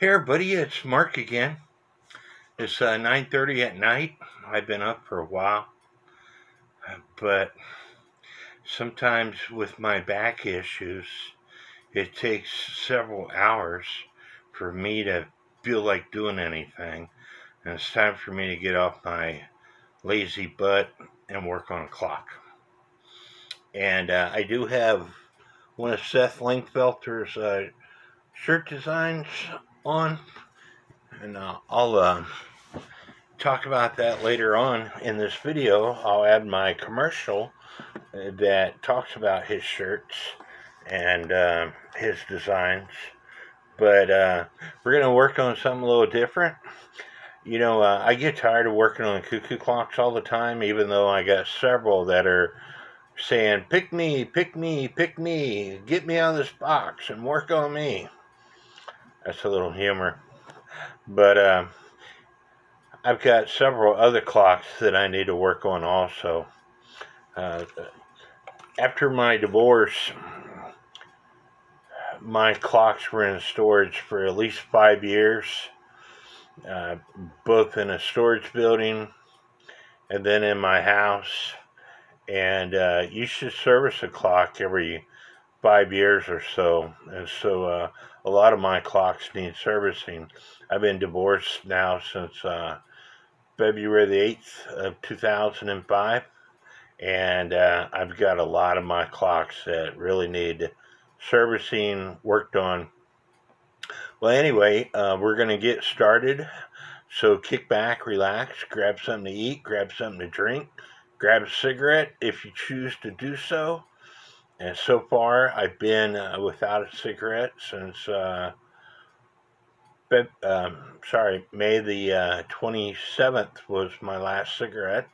Hey everybody, it's Mark again. It's uh, 9.30 at night. I've been up for a while. But sometimes with my back issues, it takes several hours for me to feel like doing anything. And it's time for me to get off my lazy butt and work on a clock. And uh, I do have one of Seth Lingfelter's uh, shirt designs on, and uh, I'll uh, talk about that later on in this video. I'll add my commercial uh, that talks about his shirts and uh, his designs. But uh, we're going to work on something a little different. You know, uh, I get tired of working on cuckoo clocks all the time, even though I got several that are saying, pick me, pick me, pick me, get me out of this box and work on me. That's a little humor. But uh, I've got several other clocks that I need to work on also. Uh, after my divorce, my clocks were in storage for at least five years, uh, both in a storage building and then in my house. And uh, you should service a clock every five years or so. And so uh, a lot of my clocks need servicing. I've been divorced now since uh, February the 8th of 2005. And uh, I've got a lot of my clocks that really need servicing worked on. Well, anyway, uh, we're going to get started. So kick back, relax, grab something to eat, grab something to drink, grab a cigarette if you choose to do so and so far, I've been uh, without a cigarette since, uh, Feb- um, sorry, May the uh, 27th was my last cigarette.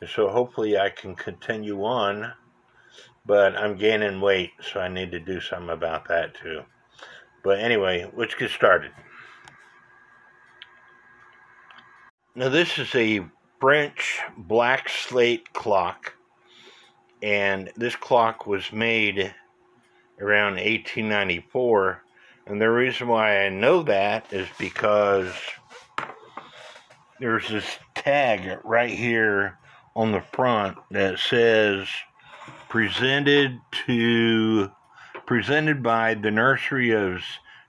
And so hopefully I can continue on. But I'm gaining weight, so I need to do something about that too. But anyway, let's get started. Now, this is a French black slate clock and this clock was made around 1894 and the reason why I know that is because there's this tag right here on the front that says presented to presented by the nursery of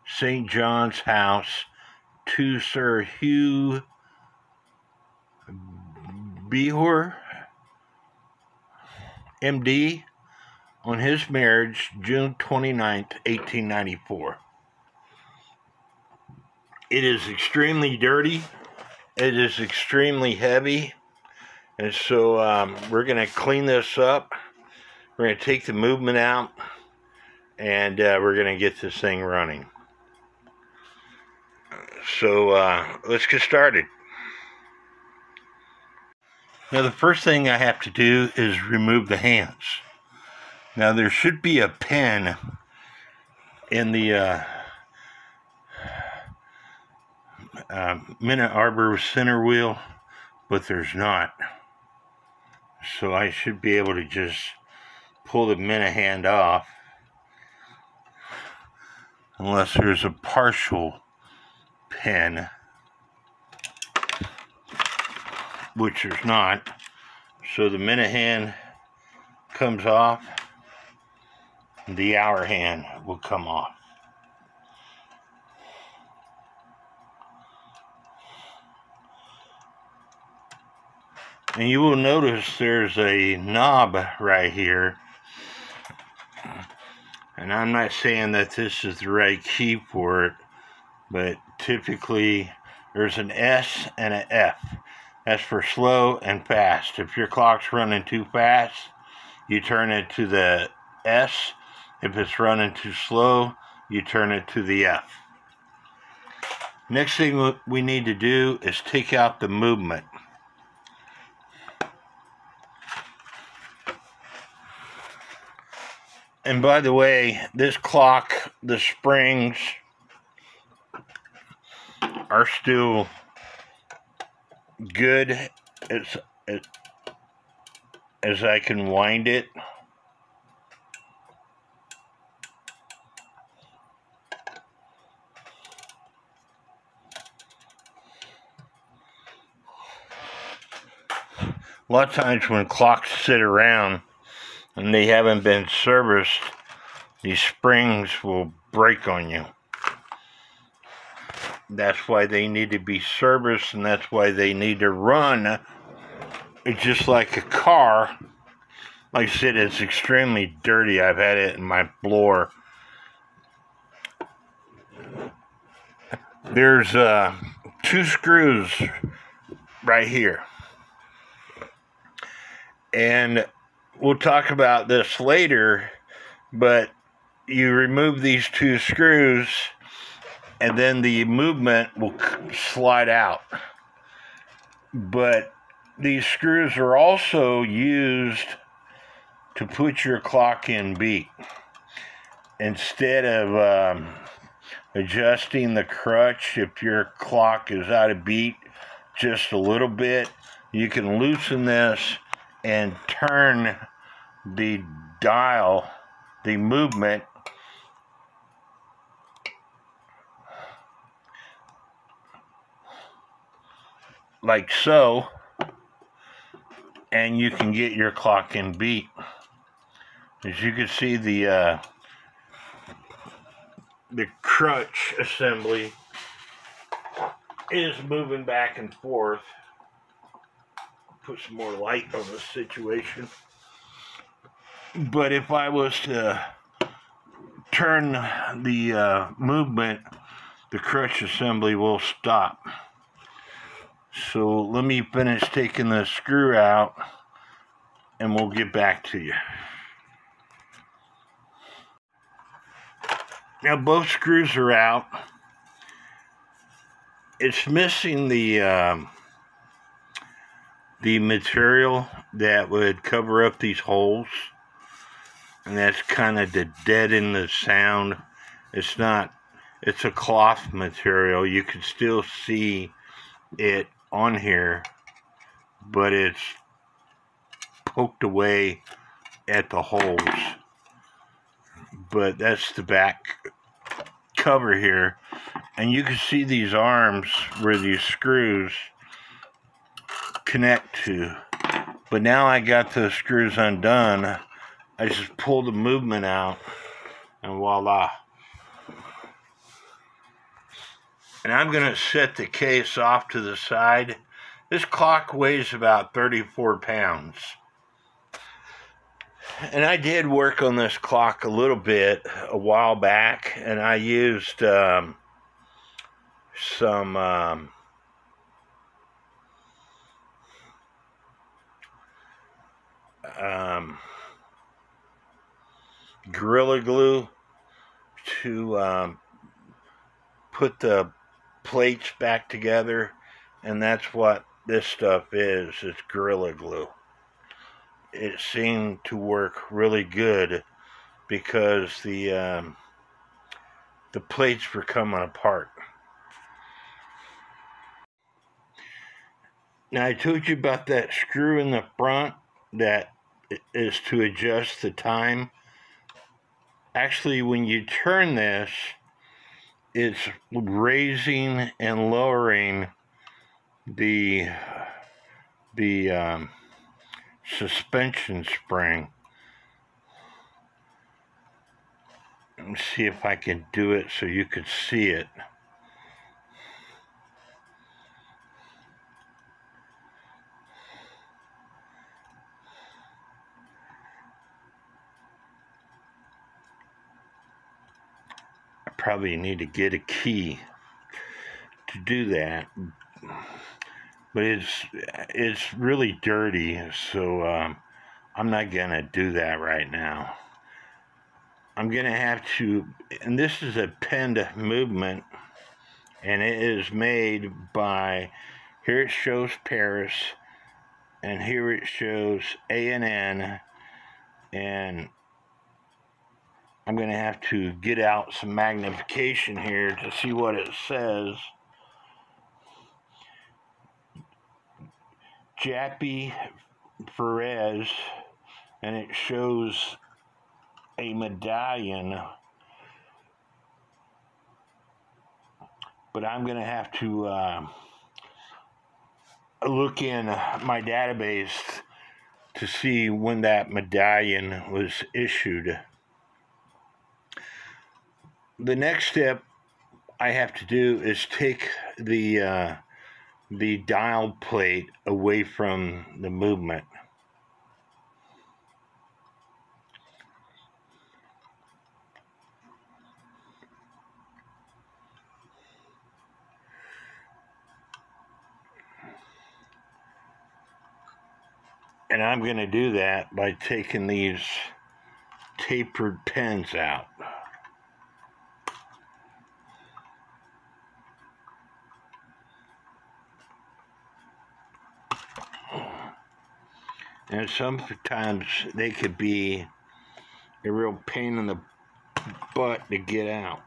St. John's House to Sir Hugh Behor MD, on his marriage June 29, 1894. It is extremely dirty. It is extremely heavy. And so um, we're going to clean this up. We're going to take the movement out. And uh, we're going to get this thing running. So uh, let's get started. Now the first thing I have to do is remove the hands. Now there should be a pin in the uh, uh, Minute Arbor center wheel, but there's not. So I should be able to just pull the minute hand off unless there's a partial pin. Which there's not. So the minute hand comes off, the hour hand will come off. And you will notice there's a knob right here. And I'm not saying that this is the right key for it, but typically there's an S and an F. That's for slow and fast. If your clock's running too fast, you turn it to the S. If it's running too slow, you turn it to the F. Next thing we need to do is take out the movement. And by the way, this clock, the springs are still good as, as I can wind it. A lot of times when clocks sit around and they haven't been serviced, these springs will break on you. That's why they need to be serviced and that's why they need to run. It's just like a car. Like I said, it's extremely dirty. I've had it in my blower. There's uh, two screws right here. And we'll talk about this later, but you remove these two screws and then the movement will slide out. But these screws are also used to put your clock in beat. Instead of um, adjusting the crutch, if your clock is out of beat just a little bit, you can loosen this and turn the dial, the movement like so, and you can get your clock in beat. As you can see, the uh, the crutch assembly is moving back and forth. Put some more light on the situation. But if I was to turn the uh, movement, the crutch assembly will stop. So let me finish taking the screw out and we'll get back to you. Now both screws are out. It's missing the um, the material that would cover up these holes. And that's kind of to deaden the sound. It's not, it's a cloth material. You can still see it on here, but it's poked away at the holes. But that's the back cover here. And you can see these arms where these screws connect to. But now I got the screws undone. I just pull the movement out and voila. And I'm going to set the case off to the side. This clock weighs about 34 pounds. And I did work on this clock a little bit a while back, and I used um, some um, um, Gorilla Glue to um, put the plates back together, and that's what this stuff is. It's Gorilla Glue. It seemed to work really good because the um, the plates were coming apart. Now I told you about that screw in the front that is to adjust the time. Actually, when you turn this, it's raising and lowering the the um, suspension spring. Let me see if I can do it so you could see it. Probably need to get a key to do that. But it's it's really dirty, so um, I'm not gonna do that right now. I'm gonna have to, and this is a penned movement, and it is made by. Here it shows Paris, and here it shows A and N, and I'm going to have to get out some magnification here to see what it says. Japy Freres, and it shows a medallion. But I'm going to have to uh, look in my database to see when that medallion was issued. The next step I have to do is take the uh, the dial plate away from the movement. And I'm going to do that by taking these tapered pins out. And sometimes they could be a real pain in the butt to get out.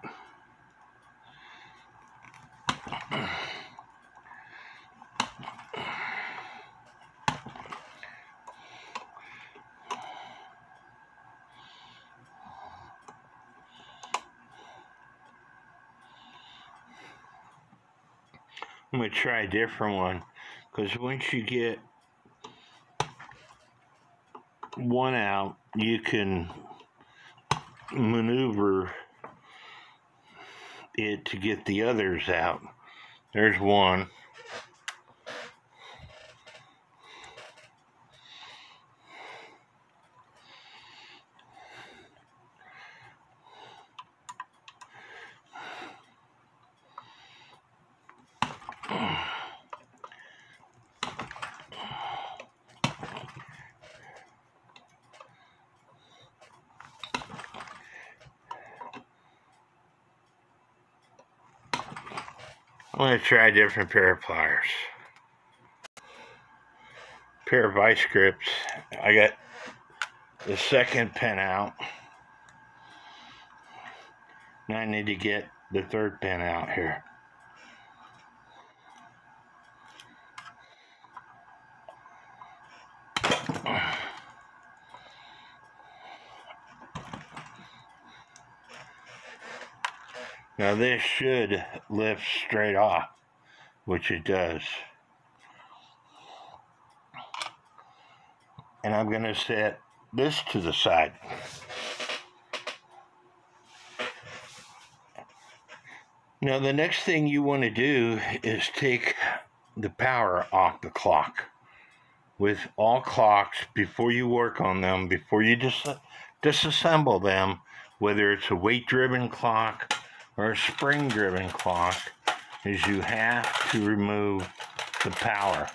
I'm going to try a different one because once you get one out, you can maneuver it to get the others out. There's one. Try a different pair of pliers. Pair of vice grips. I got the second pin out. Now I need to get the third pin out here. Now this should lift straight off, which it does. And I'm going to set this to the side. Now the next thing you want to do is take the power off the clock. With all clocks, before you work on them, before you dis disassemble them, whether it's a weight driven clock or a spring driven clock is you have to remove the power.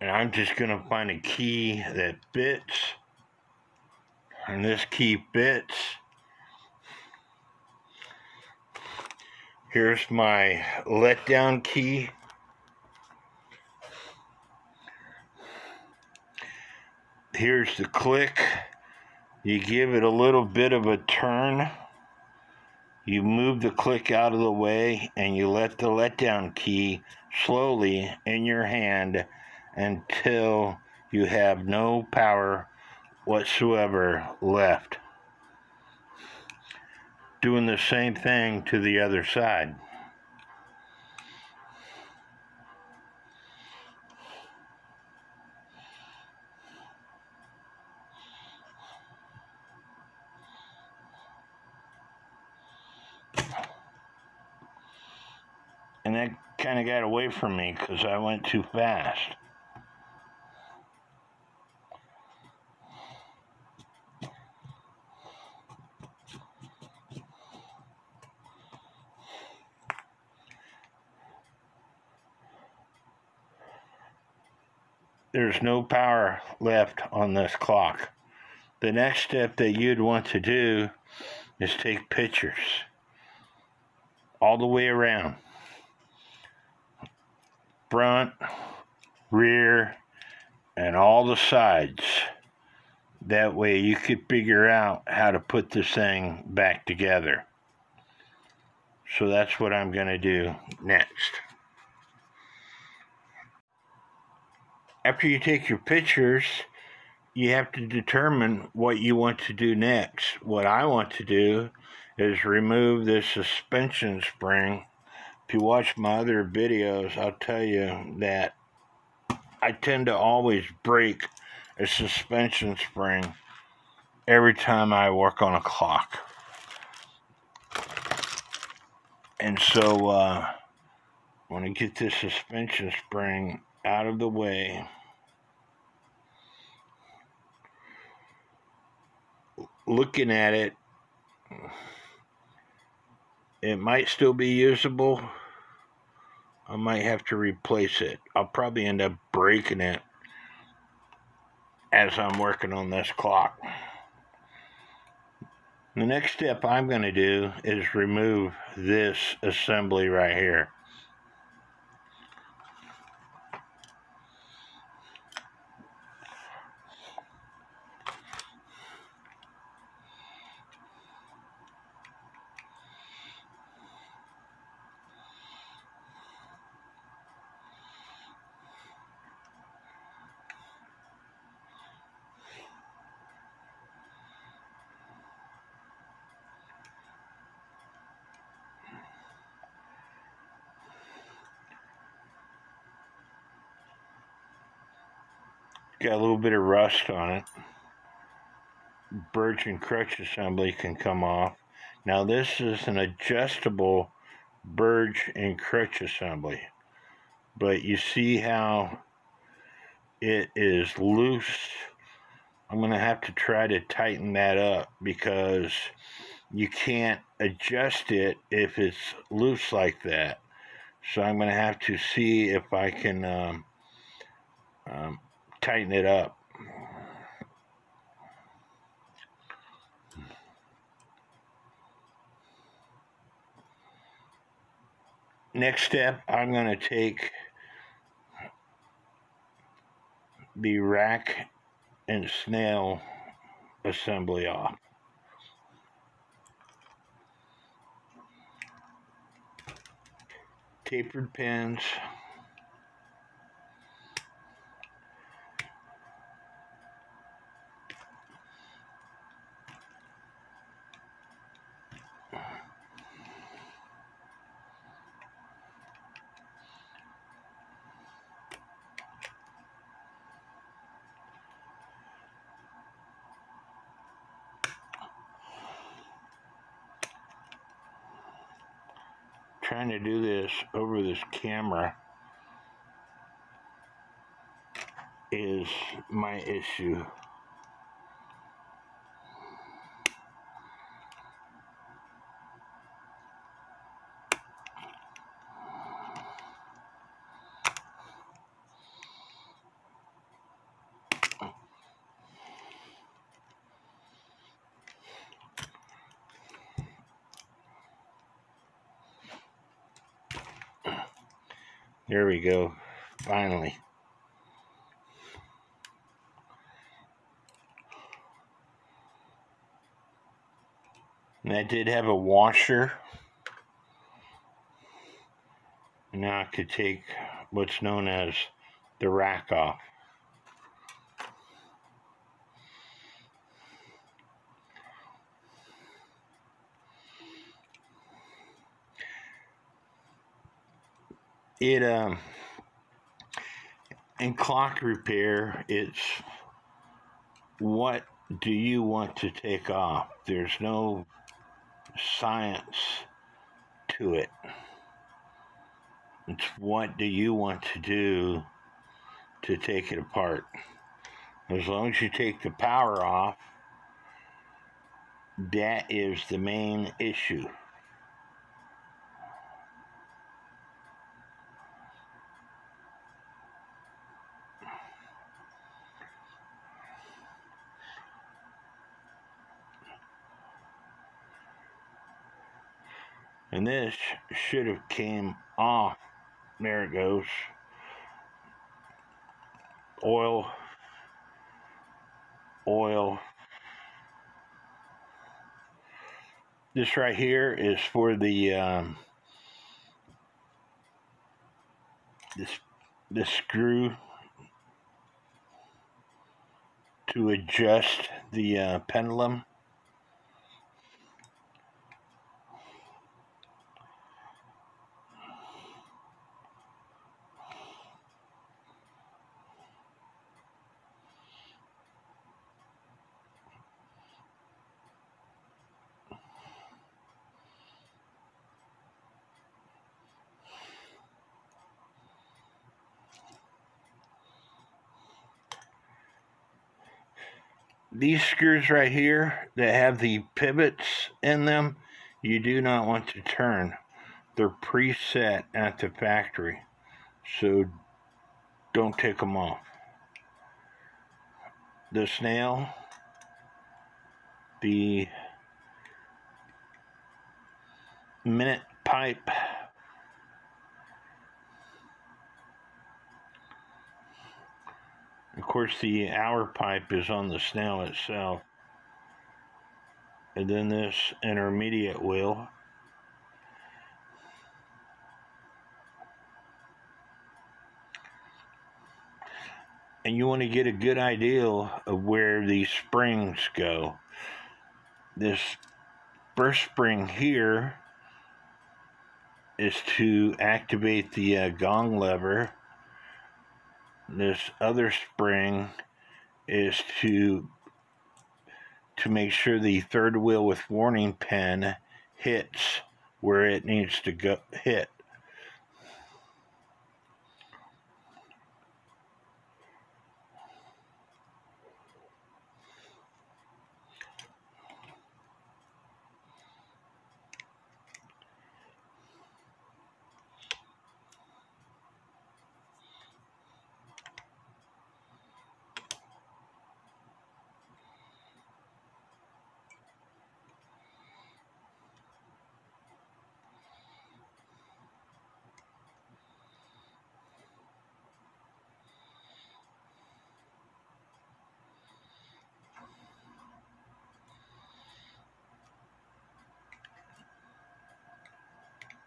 And I'm just going to find a key that fits. And this key fits. Here's my letdown key. Here's the click. You give it a little bit of a turn. You move the click out of the way and you let the letdown key slowly in your hand until you have no power whatsoever left. Doing the same thing to the other side. and that kind of got away from me because I went too fast. There's no power left on this clock. The next step that you'd want to do is take pictures all the way around front, rear, and all the sides. That way you could figure out how to put this thing back together. So that's what I'm going to do next. After you take your pictures, you have to determine what you want to do next. What I want to do is remove this suspension spring if you watch my other videos, I'll tell you that I tend to always break a suspension spring every time I work on a clock. And so, uh, I want to get this suspension spring out of the way. Looking at it, it might still be usable. I might have to replace it. I'll probably end up breaking it as I'm working on this clock. The next step I'm going to do is remove this assembly right here. Got a little bit of rust on it. Birch and crutch assembly can come off. Now this is an adjustable birch and crutch assembly. But you see how it is loose. I'm going to have to try to tighten that up because you can't adjust it if it's loose like that. So I'm going to have to see if I can um, um, tighten it up. Next step, I'm going to take the rack and snail assembly off. Tapered pins. trying to do this over this camera is my issue. Go. Finally. And that did have a washer. Now I could take what's known as the rack off. It um in clock repair it's what do you want to take off? There's no science to it. It's what do you want to do to take it apart? As long as you take the power off that is the main issue And this should have came off. There it goes. Oil. Oil. This right here is for the um, this this screw to adjust the uh, pendulum. These screws right here that have the pivots in them, you do not want to turn. They're preset at the factory, so don't take them off. The snail, the minute pipe, Of course, the hour pipe is on the snail itself. And then this intermediate wheel. And you want to get a good idea of where these springs go. This first spring here is to activate the uh, gong lever this other spring is to to make sure the third wheel with warning pin hits where it needs to go hit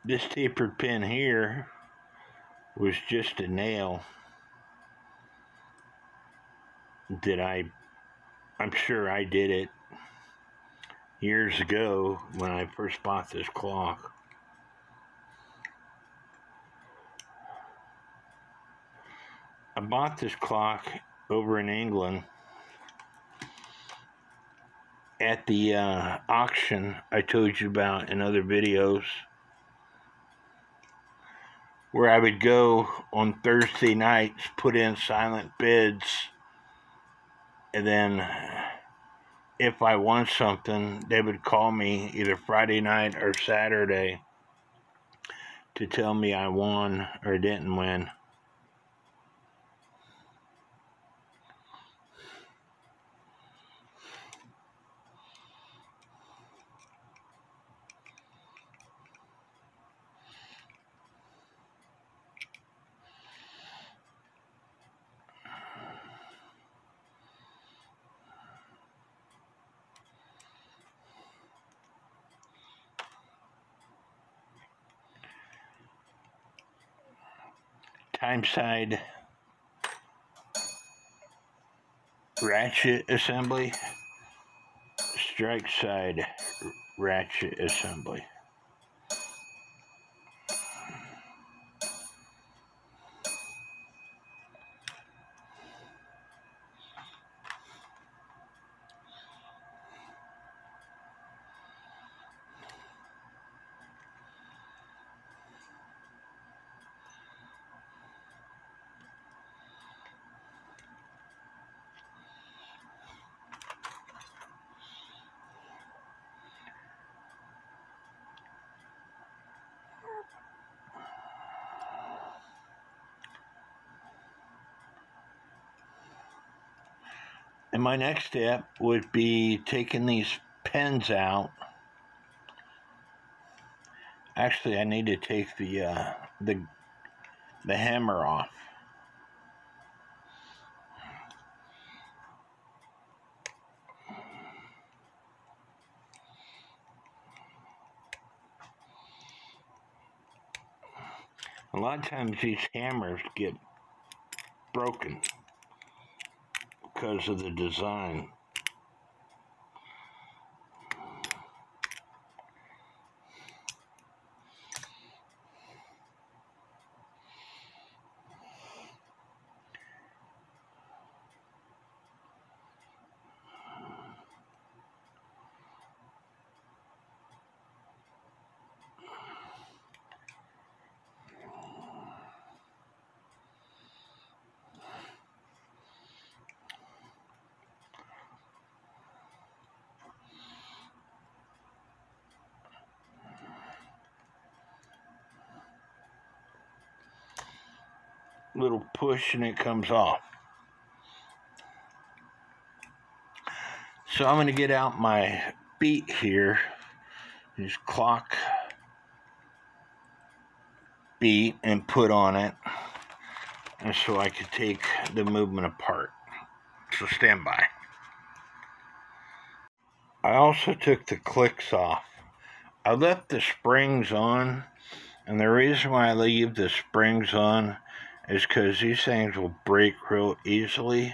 this tapered pin here was just a nail that I I'm sure I did it years ago when I first bought this clock. I bought this clock over in England at the uh, auction I told you about in other videos where I would go on Thursday nights, put in silent bids, and then if I won something, they would call me either Friday night or Saturday to tell me I won or didn't win. Side ratchet assembly, strike side ratchet assembly. And my next step would be taking these pins out. Actually, I need to take the uh, the the hammer off. A lot of times these hammers get broken because of the design. And it comes off. So I'm going to get out my beat here, this clock beat, and put on it, so I could take the movement apart. So stand by. I also took the clicks off. I left the springs on, and the reason why I leave the springs on is because these things will break real easily,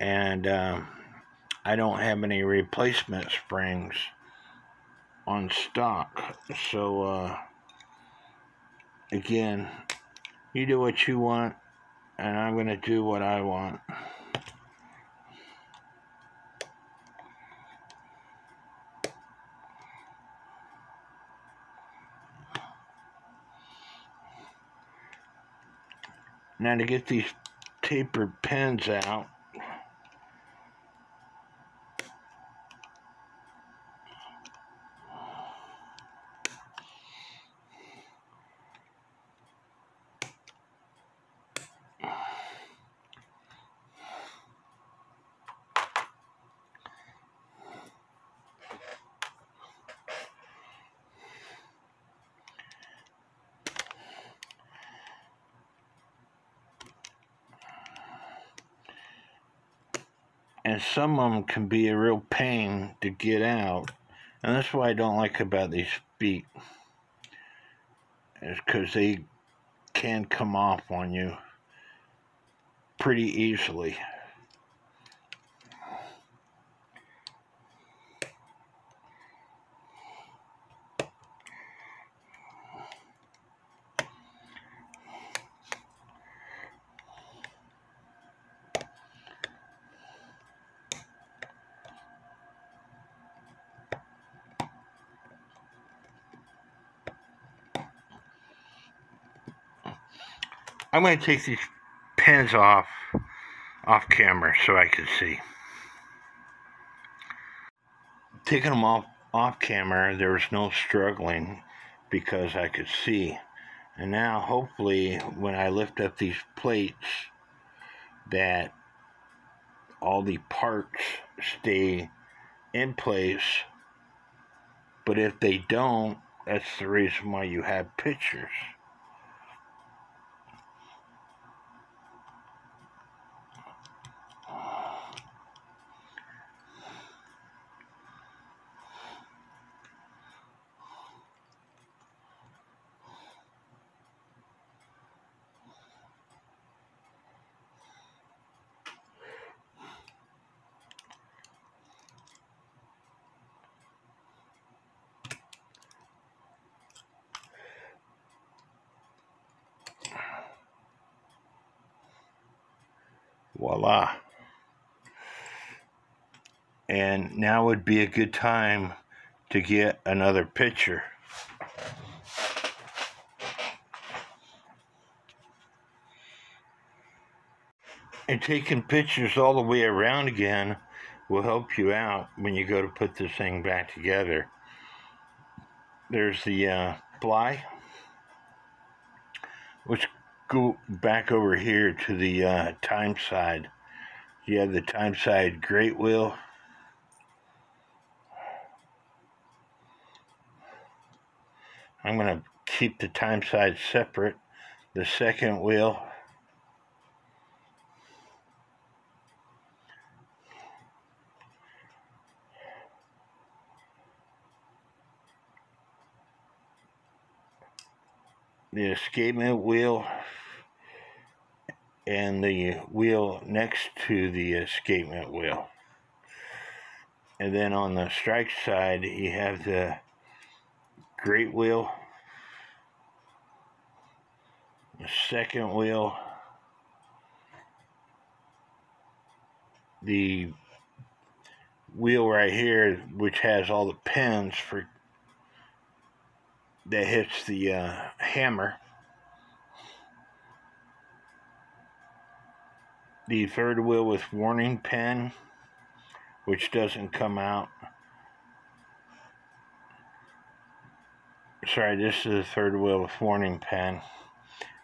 and um, I don't have any replacement springs on stock. So, uh, again, you do what you want, and I'm going to do what I want. Now to get these tapered pins out, and some of them can be a real pain to get out and that's what i don't like about these feet is because they can come off on you pretty easily going to take these pins off off camera so I can see. Taking them off off camera, there was no struggling because I could see. And now, hopefully, when I lift up these plates, that all the parts stay in place. But if they don't, that's the reason why you have pictures. Voila. And now would be a good time to get another picture. And taking pictures all the way around again will help you out when you go to put this thing back together. There's the uh, fly, which go back over here to the uh, time side. You have the time side great wheel. I'm going to keep the time side separate. The second wheel. The escapement wheel and the wheel next to the escapement wheel. And then on the strike side, you have the great wheel, the second wheel, the wheel right here, which has all the pins for that hits the uh, hammer. The third wheel with warning pin, which doesn't come out. Sorry, this is the third wheel with warning pin.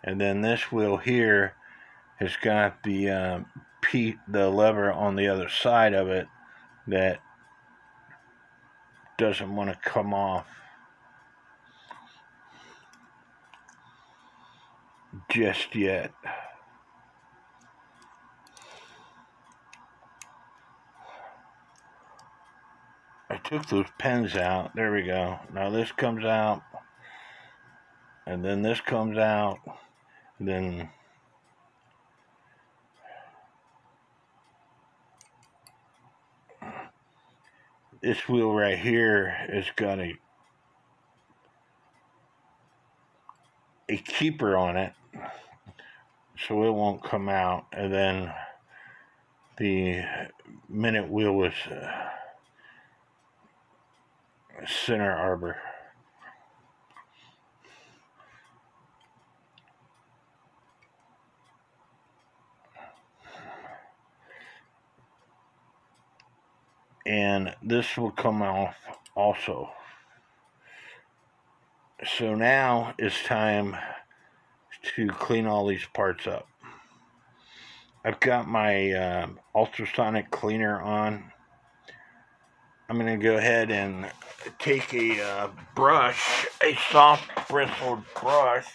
And then this wheel here has got the uh, P, the lever on the other side of it that doesn't want to come off just yet. I took those pins out. There we go. Now this comes out. And then this comes out. then this wheel right here has got a a keeper on it so it won't come out and then the minute wheel was uh, center arbor and this will come off also. So now it's time to clean all these parts up. I've got my uh, ultrasonic cleaner on. I'm going to go ahead and take a uh, brush, a soft bristled brush,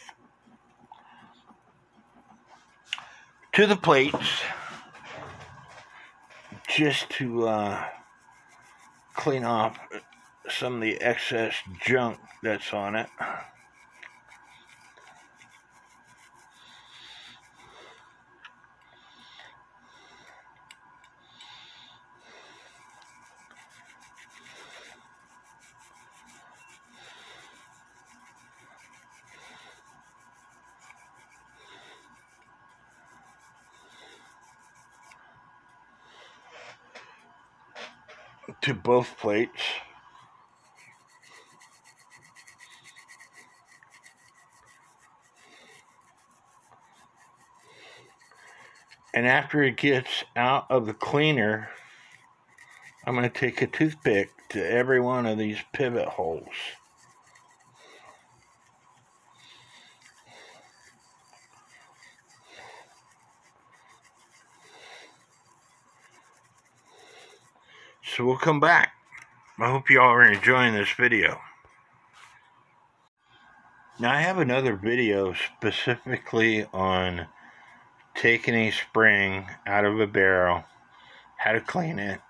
to the plates just to uh, clean off some of the excess junk that's on it. To both plates. And after it gets out of the cleaner, I'm going to take a toothpick to every one of these pivot holes. So we'll come back. I hope you all are enjoying this video. Now I have another video specifically on taking a spring out of a barrel, how to clean it,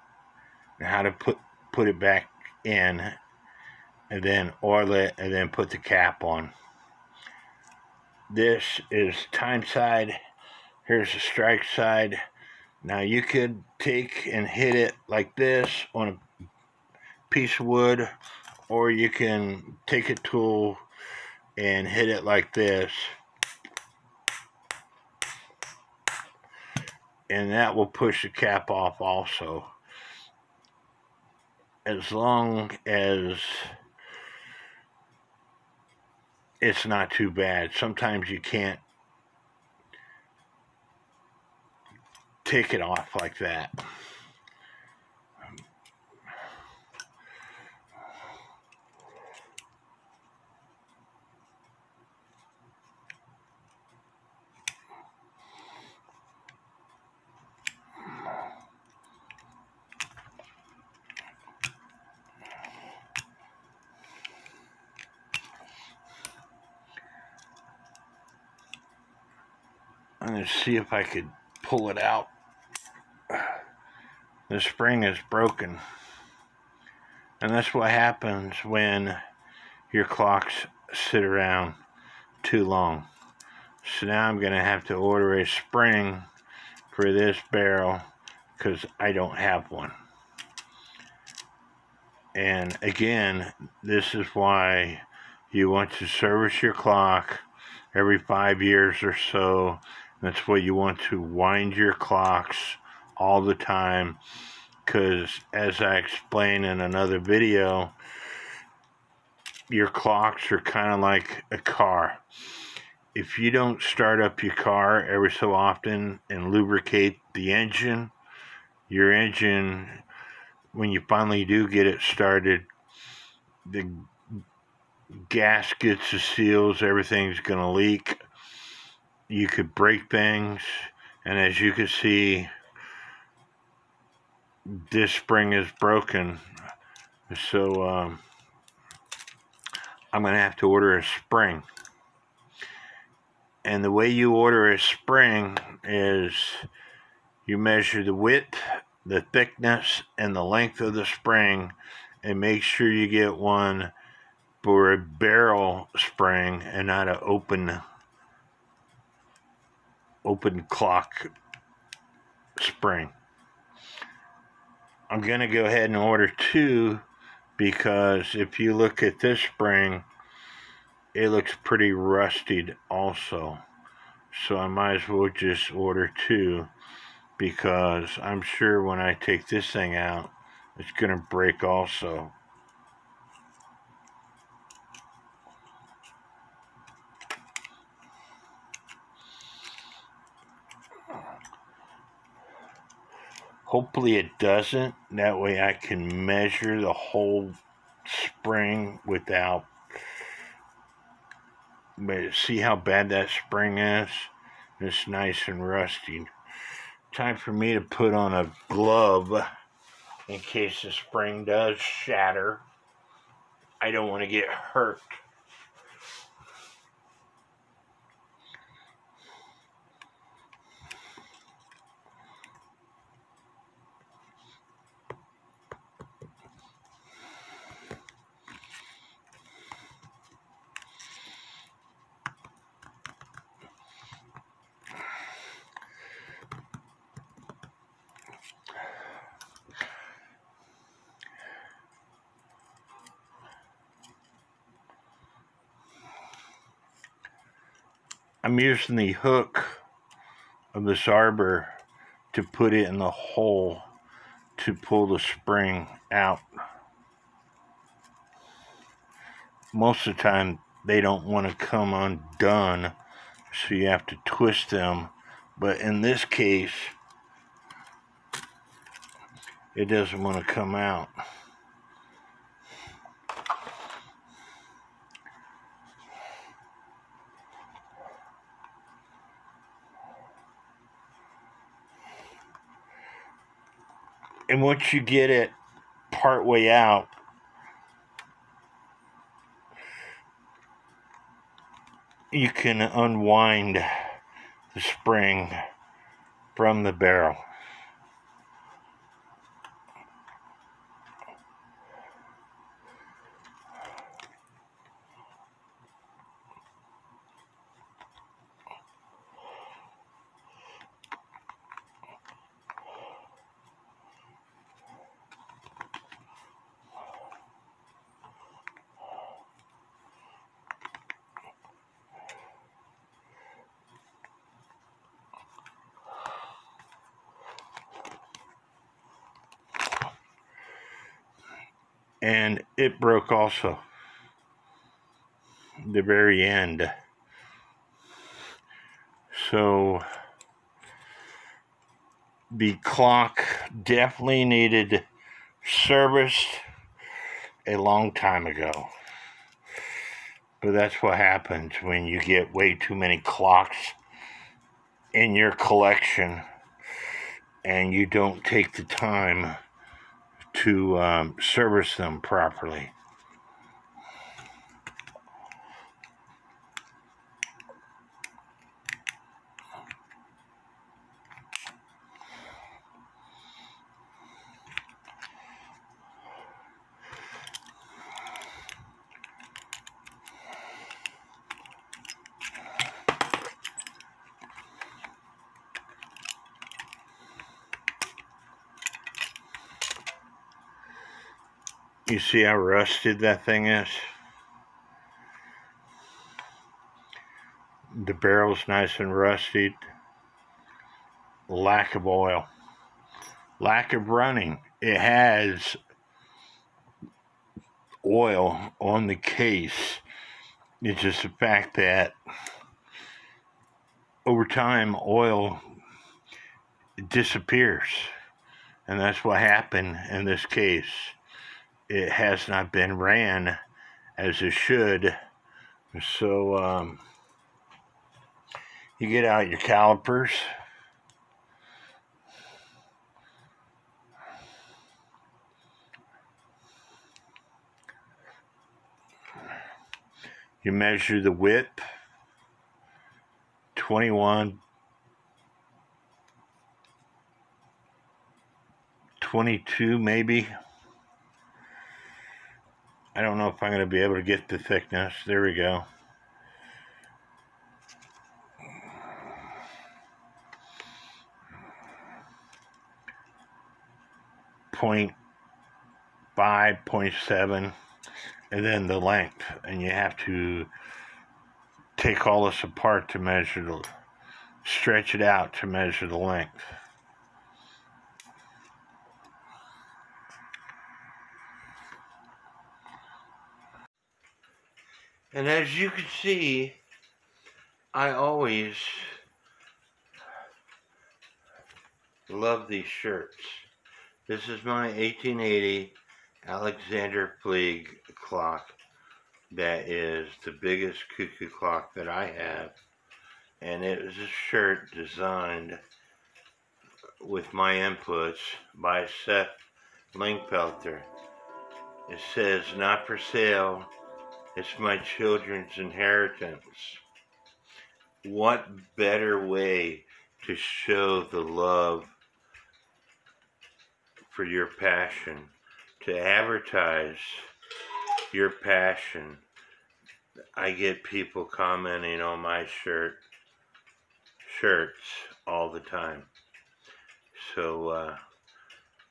and how to put put it back in, and then oil it, and then put the cap on. This is time side. Here's the strike side. Now you could take and hit it like this on a piece of wood or you can take a tool and hit it like this. And that will push the cap off also. As long as it's not too bad. Sometimes you can't take it off like that. I'm going to see if I could pull it out the spring is broken. And that's what happens when your clocks sit around too long. So now I'm going to have to order a spring for this barrel because I don't have one. And again, this is why you want to service your clock every five years or so. That's why you want to wind your clocks all the time because as I explained in another video your clocks are kind of like a car. If you don't start up your car every so often and lubricate the engine your engine when you finally do get it started the gaskets the seals everything's going to leak. You could break things and as you can see this spring is broken so um, I'm gonna have to order a spring and the way you order a spring is you measure the width the thickness and the length of the spring and make sure you get one for a barrel spring and not an open open clock spring. I'm going to go ahead and order two because if you look at this spring, it looks pretty rusted also. So I might as well just order two because I'm sure when I take this thing out, it's going to break also. Hopefully it doesn't. That way I can measure the whole spring without. But see how bad that spring is? It's nice and rusty. Time for me to put on a glove in case the spring does shatter. I don't want to get hurt. I'm using the hook of this arbor to put it in the hole to pull the spring out. Most of the time they don't want to come undone so you have to twist them but in this case it doesn't want to come out. Once you get it part way out, you can unwind the spring from the barrel. and broke also. The very end. So the clock definitely needed serviced a long time ago. But that's what happens when you get way too many clocks in your collection and you don't take the time to um, service them properly. See how rusted that thing is? The barrel's nice and rusted. Lack of oil. Lack of running. It has oil on the case. It's just the fact that over time oil disappears. And that's what happened in this case it has not been ran as it should. So um, You get out your calipers. You measure the width, 21, 22 maybe. I don't know if I'm going to be able to get the thickness. There we go. Point five, point seven and then the length and you have to take all this apart to measure the stretch it out to measure the length and as you can see I always love these shirts this is my 1880 Alexander Flieg clock that is the biggest cuckoo clock that I have. And it was a shirt designed with my inputs by Seth Lingfelter. It says, not for sale, it's my children's inheritance. What better way to show the love for your passion to advertise your passion. I get people commenting on my shirt shirts all the time. So uh,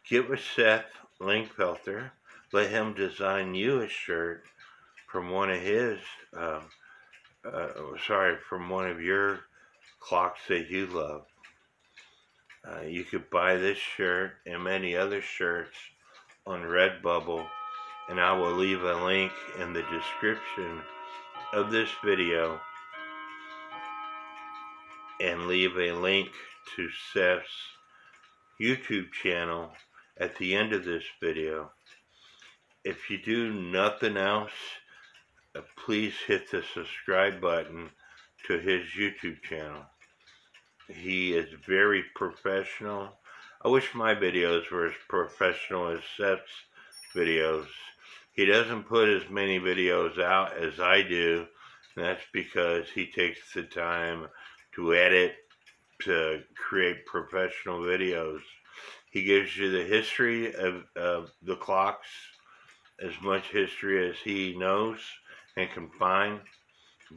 get with Seth Lingfelter. Let him design you a shirt from one of his, uh, uh, sorry, from one of your clocks that you love. Uh, you could buy this shirt and many other shirts on Redbubble and I will leave a link in the description of this video and leave a link to Seth's YouTube channel at the end of this video. If you do nothing else, please hit the subscribe button to his YouTube channel. He is very professional. I wish my videos were as professional as Seth's videos. He doesn't put as many videos out as I do. that's because he takes the time to edit, to create professional videos. He gives you the history of, of the clocks, as much history as he knows and can find,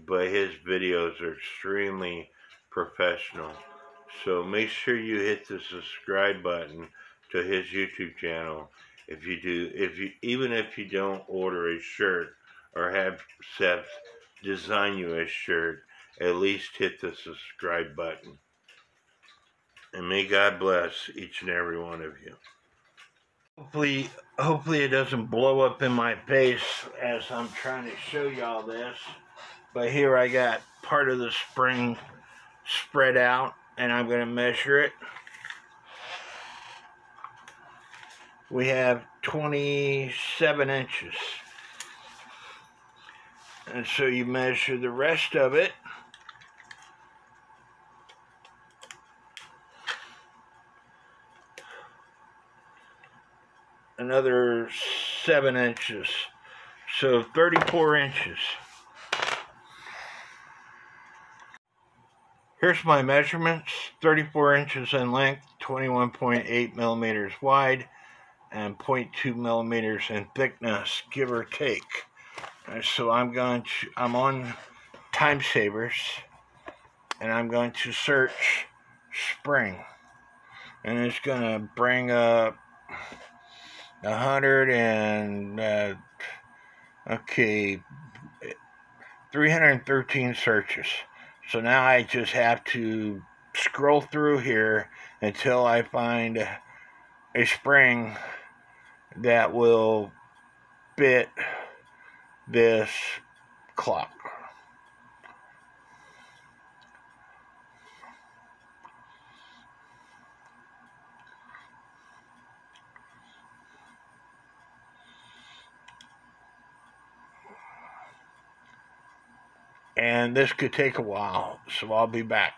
but his videos are extremely professional. So make sure you hit the subscribe button to his YouTube channel if you do, if you even if you don't order a shirt or have Seth design you a shirt, at least hit the subscribe button. And may God bless each and every one of you. Hopefully, hopefully it doesn't blow up in my face as I'm trying to show y'all this. But here I got part of the spring spread out and I'm going to measure it. we have 27 inches. And so you measure the rest of it. Another 7 inches. So 34 inches. Here's my measurements. 34 inches in length, 21.8 millimeters wide, and 0.2 millimeters in thickness, give or take. So I'm going to, I'm on Time Savers, and I'm going to search spring. And it's going to bring up a hundred and, uh, okay, 313 searches. So now I just have to scroll through here until I find a spring that will fit this clock. And this could take a while, so I'll be back.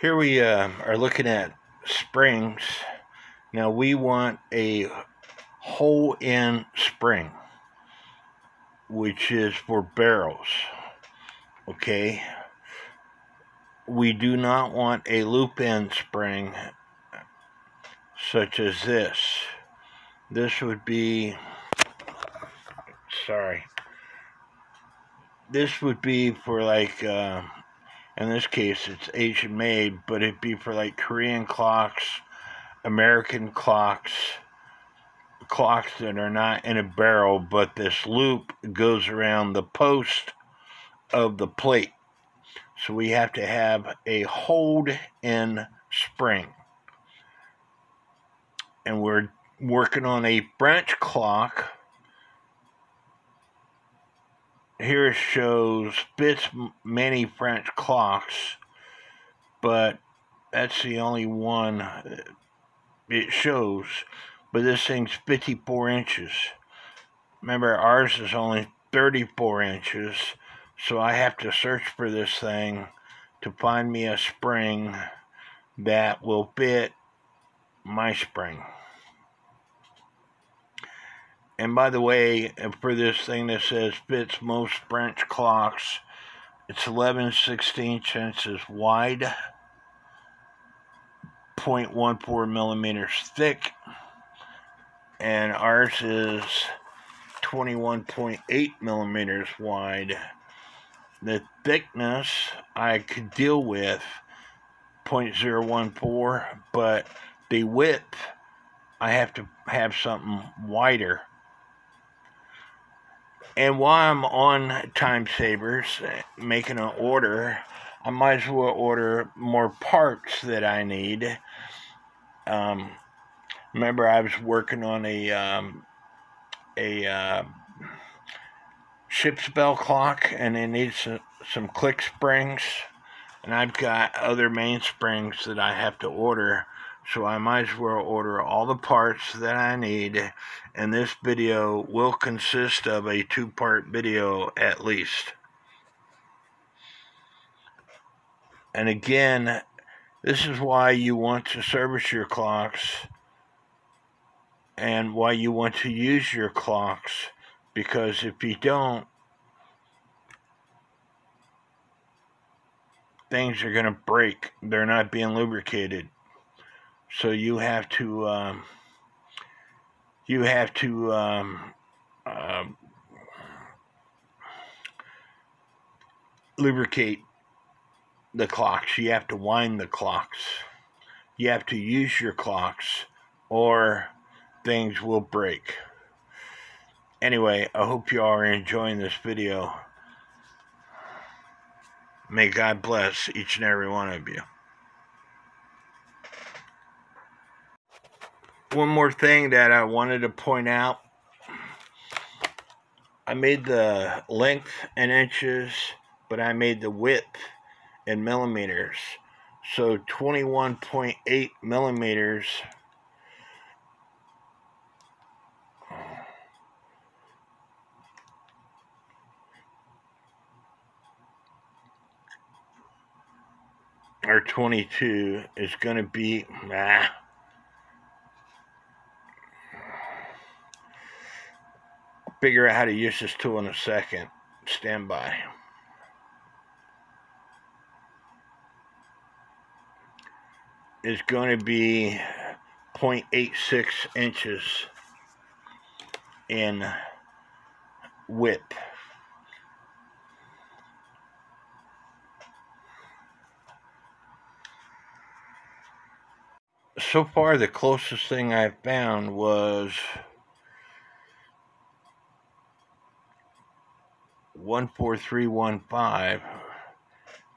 Here we uh, are looking at springs. Now we want a hole in spring, which is for barrels. Okay. We do not want a loop in spring such as this. This would be, sorry, this would be for like, uh, in this case it's Asian made, but it'd be for like Korean clocks, American clocks, clocks that are not in a barrel, but this loop goes around the post of the plate. So we have to have a hold in spring. And we're working on a French clock. Here shows Spitz many French clocks, but that's the only one uh, it shows. But this thing's 54 inches. Remember, ours is only 34 inches, so I have to search for this thing to find me a spring that will fit my spring. And by the way, for this thing that says fits most French clocks, it's 11 16 inches wide, 0.14 millimeters thick, and ours is 21.8 millimeters wide. The thickness I could deal with 0.014, but the width I have to have something wider. And while I'm on Time Savers making an order, I might as well order more parts that I need. Um, remember, I was working on a um, a uh, ship's bell clock, and it needs some, some click springs, and I've got other mainsprings that I have to order. So I might as well order all the parts that I need, and this video will consist of a two-part video at least. And again, this is why you want to service your clocks and why you want to use your clocks because if you don't, things are going to break. They're not being lubricated. So you have to um, you have to um, uh, lubricate the clocks. You have to wind the clocks. You have to use your clocks, or things will break. Anyway, I hope you are enjoying this video. May God bless each and every one of you. One more thing that I wanted to point out. I made the length in inches, but I made the width in millimeters. So 21.8 millimeters or 22 is going to be nah, figure out how to use this tool in a second. Stand by. Is going to be 0.86 inches in width. So far, the closest thing I've found was 14315.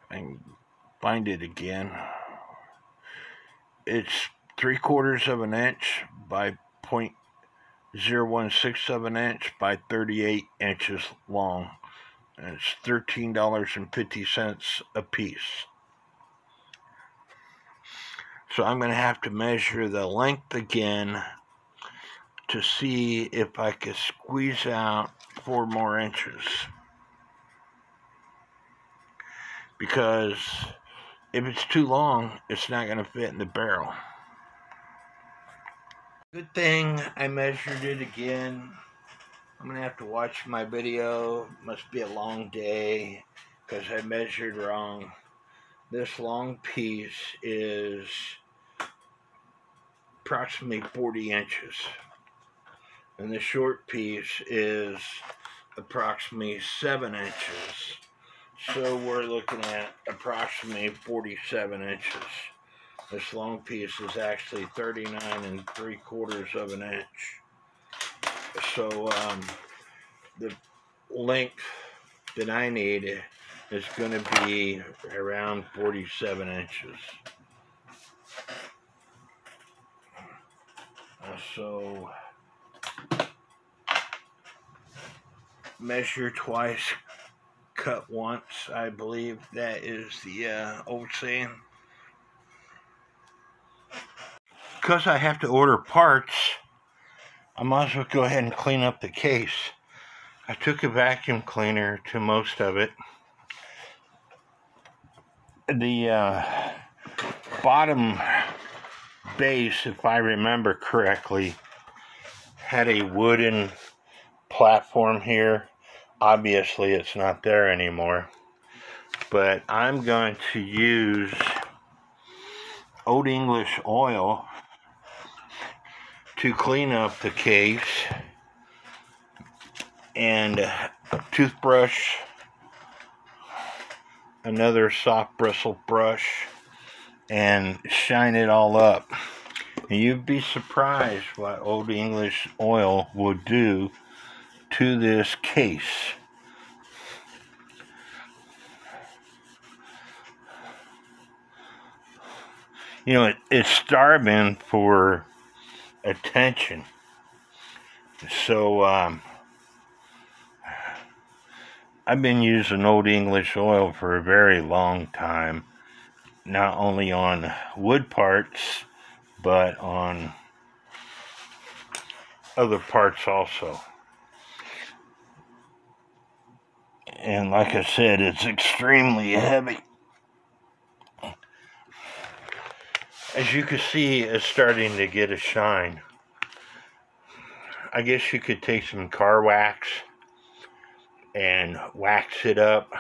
and find it again. It's three quarters of an inch by 0.016 of an inch by 38 inches long. And it's $13.50 a piece. So I'm going to have to measure the length again to see if I can squeeze out four more inches. Because if it's too long, it's not going to fit in the barrel. Good thing I measured it again. I'm going to have to watch my video. Must be a long day because I measured wrong. This long piece is approximately 40 inches. And the short piece is approximately 7 inches. So we're looking at approximately 47 inches. This long piece is actually 39 and 3 quarters of an inch. So um, the length that I need is going to be around 47 inches. Uh, so measure twice, cut once. I believe that is the uh, old saying. Because I have to order parts, I might as well go ahead and clean up the case. I took a vacuum cleaner to most of it. The uh, bottom base, if I remember correctly, had a wooden platform here. Obviously, it's not there anymore. But I'm going to use Old English oil to clean up the case and a toothbrush, another soft bristle brush, and shine it all up. And you'd be surprised what Old English oil would do to this case. You know, it, it's starving for attention. So, um, I've been using Old English oil for a very long time, not only on wood parts, but on other parts also. And like I said, it's extremely heavy. As you can see, it's starting to get a shine. I guess you could take some car wax and wax it up,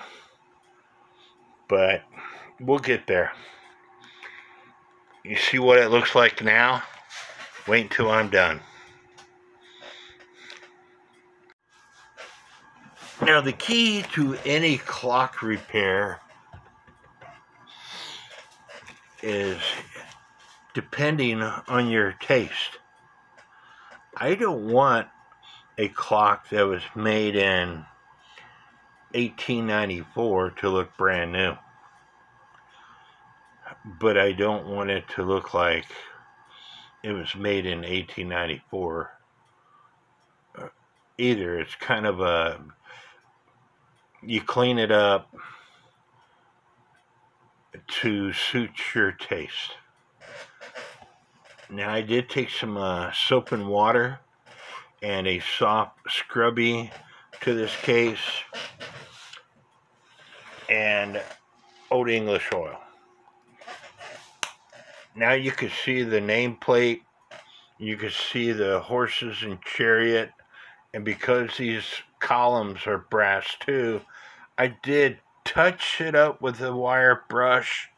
but we'll get there. You see what it looks like now? Wait until I'm done. Now, the key to any clock repair is depending on your taste. I don't want a clock that was made in 1894 to look brand new. But I don't want it to look like it was made in 1894 uh, either. It's kind of a you clean it up to suit your taste. Now I did take some uh, soap and water and a soft scrubby to this case and Old English oil. Now you can see the nameplate, you can see the horses and chariot, and because these columns are brass too, I did touch it up with a wire brush,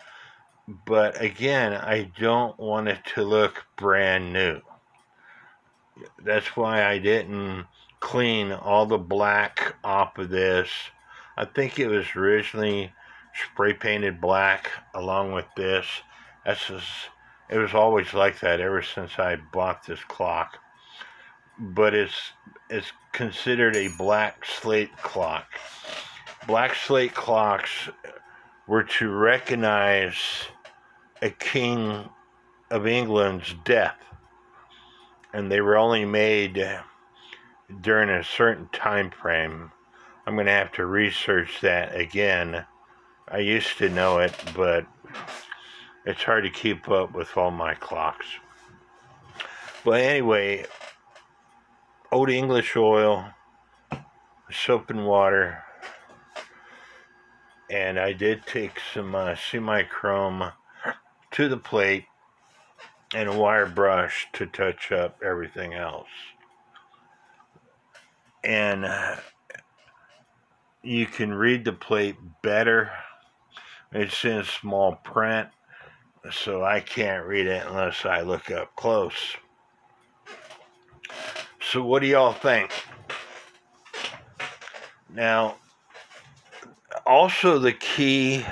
but again, I don't want it to look brand new. That's why I didn't clean all the black off of this. I think it was originally spray painted black along with this. That's just, it was always like that ever since I bought this clock. But it's it's considered a black slate clock black slate clocks were to recognize a king of England's death, and they were only made during a certain time frame. I'm going to have to research that again. I used to know it, but it's hard to keep up with all my clocks. But anyway, Old English oil, soap and water, and I did take some uh, Simichrome to the plate and a wire brush to touch up everything else. And you can read the plate better. It's in small print, so I can't read it unless I look up close. So, what do y'all think? Now, also the key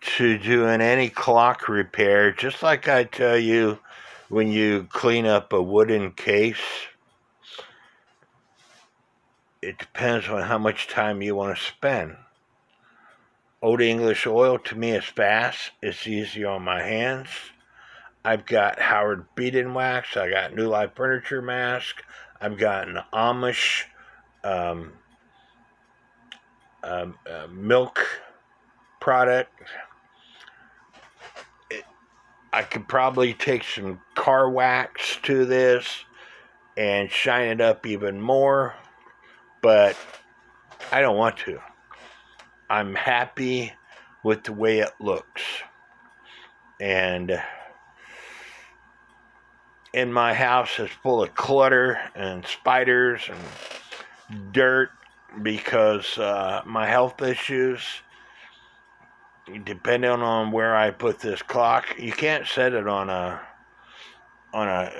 to doing any clock repair, just like I tell you when you clean up a wooden case, it depends on how much time you want to spend. Old English oil to me is fast, it's easy on my hands. I've got Howard Feed-N-Wax, I got New Life Furniture Mask, I've got an Amish um, um, uh, milk product. I could probably take some car wax to this and shine it up even more, but I don't want to. I'm happy with the way it looks. And in my house is full of clutter and spiders and dirt because uh, my health issues, depending on where I put this clock, you can't set it on a on a,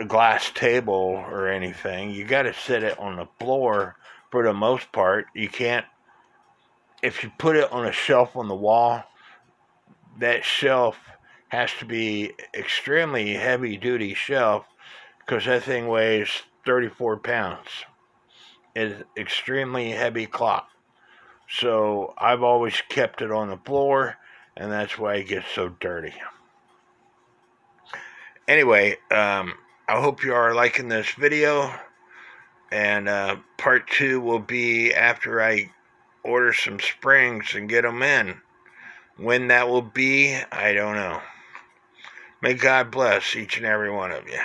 a glass table or anything. You got to set it on the floor for the most part. You can't if you put it on a shelf on the wall. That shelf has to be extremely heavy duty shelf because that thing weighs 34 pounds is extremely heavy clock. So I've always kept it on the floor, and that's why it gets so dirty. Anyway, um, I hope you are liking this video, and uh, part two will be after I order some springs and get them in. When that will be, I don't know. May God bless each and every one of you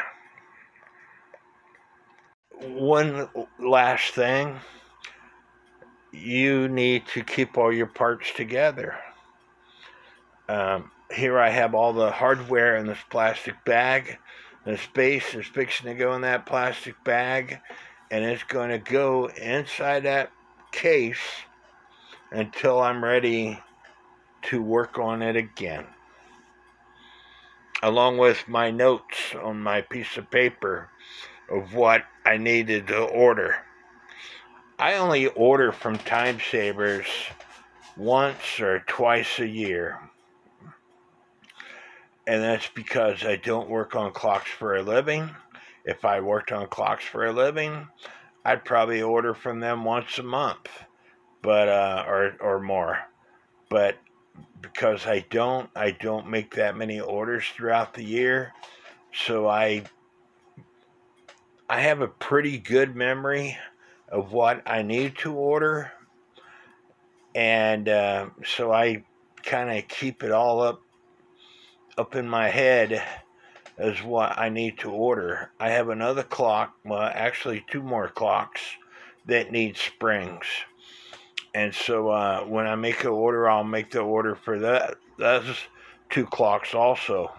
one last thing you need to keep all your parts together. Um, here I have all the hardware in this plastic bag. The space is fixing to go in that plastic bag, and it's going to go inside that case until I'm ready to work on it again. Along with my notes on my piece of paper of what I needed to order. I only order from Time Savers once or twice a year. And that's because I don't work on clocks for a living. If I worked on clocks for a living, I'd probably order from them once a month, but uh, or or more. But because I don't, I don't make that many orders throughout the year, so I I have a pretty good memory of what I need to order, and uh, so I kind of keep it all up up in my head as what I need to order. I have another clock, well, actually two more clocks that need springs, and so uh, when I make an order, I'll make the order for that those two clocks also.